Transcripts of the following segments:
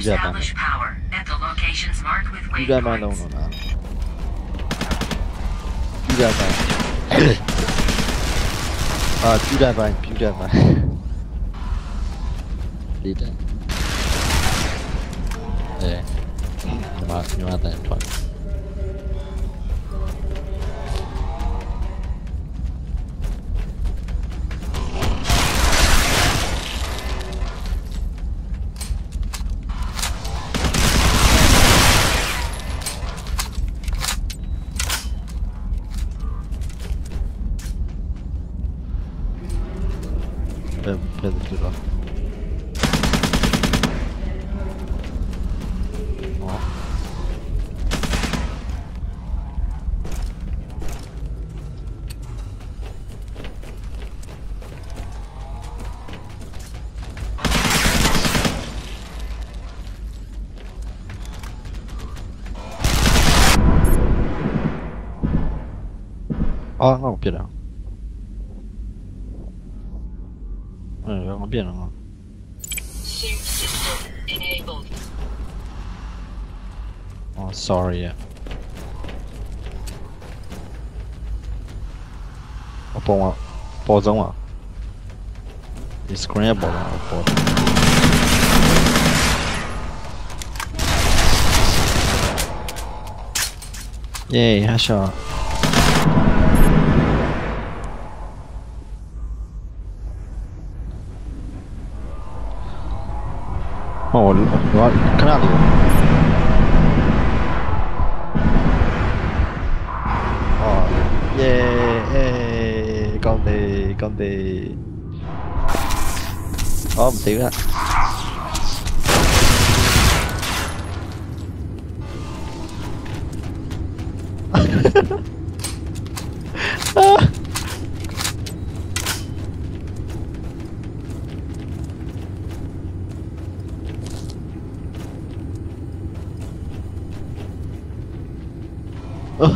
Establish power at the locations marked with waypoints. You got mine, no, no, no. You got mine. Ah, you got mine, you got mine. Lead. Yeah. You want. près, près de là. Ah non, là. I'm bien, huh? Sync. Oh, sorry, yeah. Ó, pô, uma, pausão lá. Scramble lá, pô. E aí, Ồ, gọi khá Ồ, yeah, hey, con thì, con thì Ồ, một xíu Ah! 아.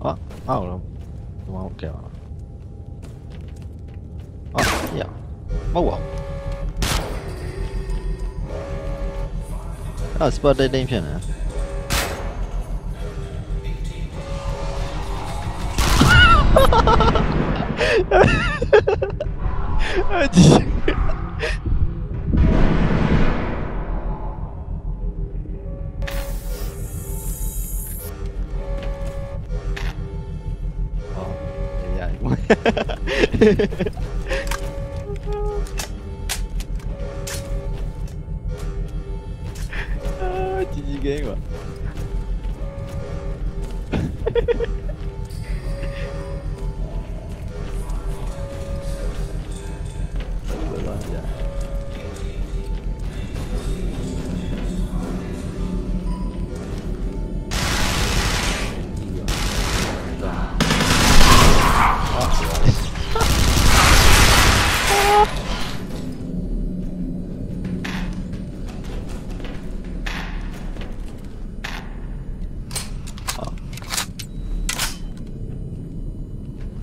아, 아, 그럼. 그만 올게요. Yeah. Oh well. Oh, it's about the danger oh, yeah. TD Game.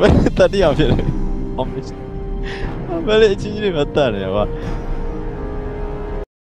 ဘယ်တတိယဖြစ်လဲ။အော်မစ်။ဘယ်လေအချင်းကြီးတွေမတတ်နေပါ။